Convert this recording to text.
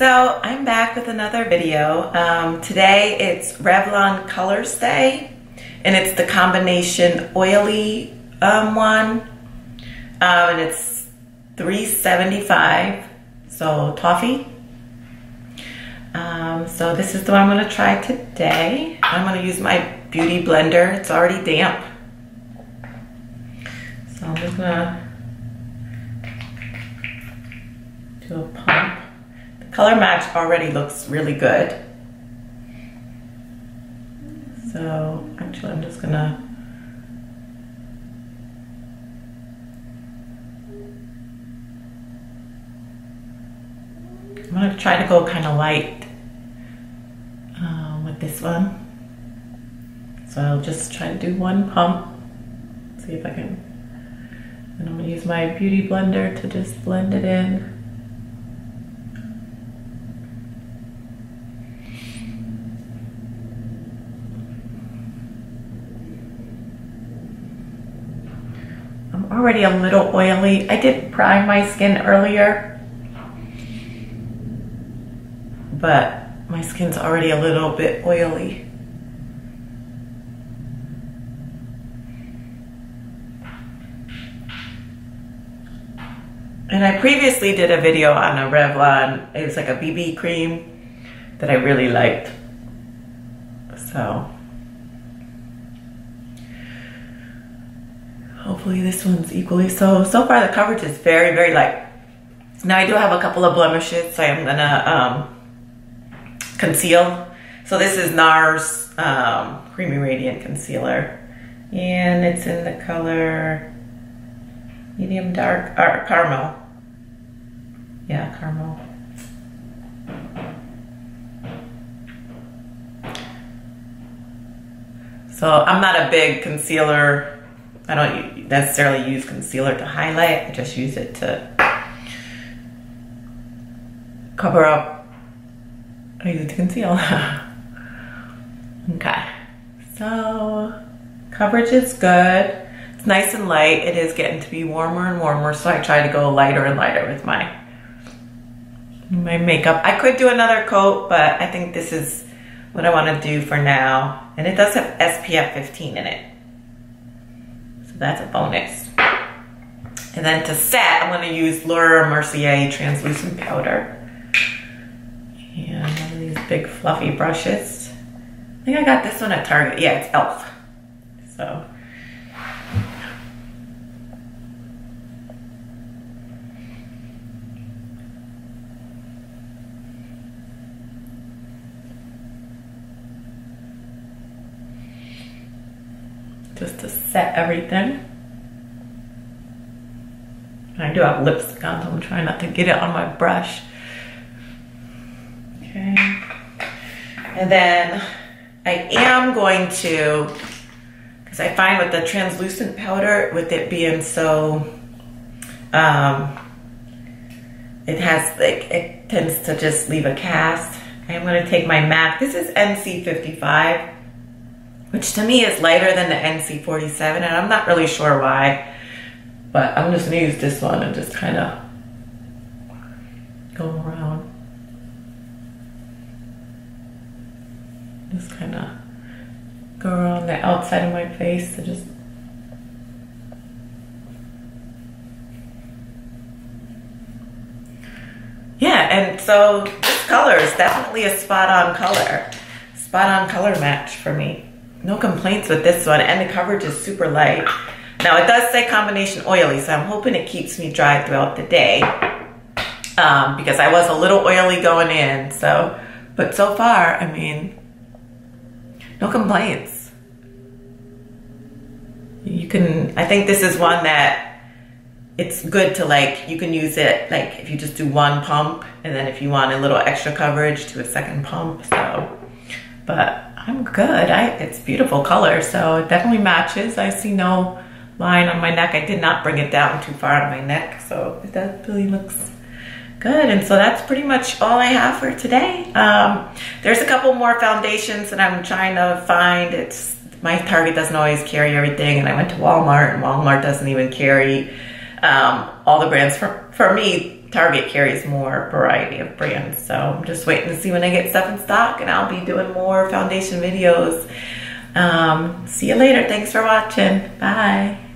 So I'm back with another video. Um, today it's Revlon Color Stay and it's the combination oily um, one um, and it's 375 so toffee. Um, so this is the one I'm going to try today. I'm going to use my beauty blender. It's already damp. So I'm just going to do a pump. Color match already looks really good. So actually I'm just gonna I'm gonna try to go kind of light uh, with this one. So I'll just try to do one pump. See if I can. And I'm gonna use my beauty blender to just blend it in. Already a little oily. I did prime my skin earlier, but my skin's already a little bit oily. And I previously did a video on a Revlon, it was like a BB cream that I really liked. So hopefully this one's equally so. So far the coverage is very, very light. Now I do have a couple of blemishes, so I'm gonna um, conceal. So this is NARS um, Creamy Radiant Concealer. And it's in the color medium dark, or caramel. Yeah, caramel. So I'm not a big concealer. I don't necessarily use concealer to highlight. I just use it to cover up. I use it to conceal. okay. So coverage is good. It's nice and light. It is getting to be warmer and warmer, so I try to go lighter and lighter with my my makeup. I could do another coat, but I think this is what I want to do for now. And it does have SPF 15 in it. That's a bonus. And then to set, I'm to use Laura Mercier translucent powder. And one of these big fluffy brushes. I think I got this one at Target. Yeah, it's e.l.f. So just to set everything. I do have lipstick on, so I'm trying not to get it on my brush. Okay. And then I am going to, because I find with the translucent powder, with it being so, um, it has like, it tends to just leave a cast. I am going to take my MAC. This is NC55 which to me is lighter than the NC47, and I'm not really sure why, but I'm just gonna use this one and just kind of go around. Just kind of go around the outside of my face to just Yeah, and so this color is definitely a spot on color. Spot on color match for me no complaints with this one and the coverage is super light. Now it does say combination oily, so I'm hoping it keeps me dry throughout the day um, because I was a little oily going in. So, but so far, I mean, no complaints. You can, I think this is one that it's good to like, you can use it like if you just do one pump and then if you want a little extra coverage to a second pump. So, but I'm good. I, it's beautiful color, so it definitely matches. I see no line on my neck. I did not bring it down too far on my neck, so it definitely looks good. And so that's pretty much all I have for today. Um, there's a couple more foundations that I'm trying to find. It's my Target doesn't always carry everything, and I went to Walmart, and Walmart doesn't even carry um, all the brands. For, for me, Target carries more variety of brands. So I'm just waiting to see when I get stuff in stock and I'll be doing more foundation videos. Um, see you later. Thanks for watching. Bye.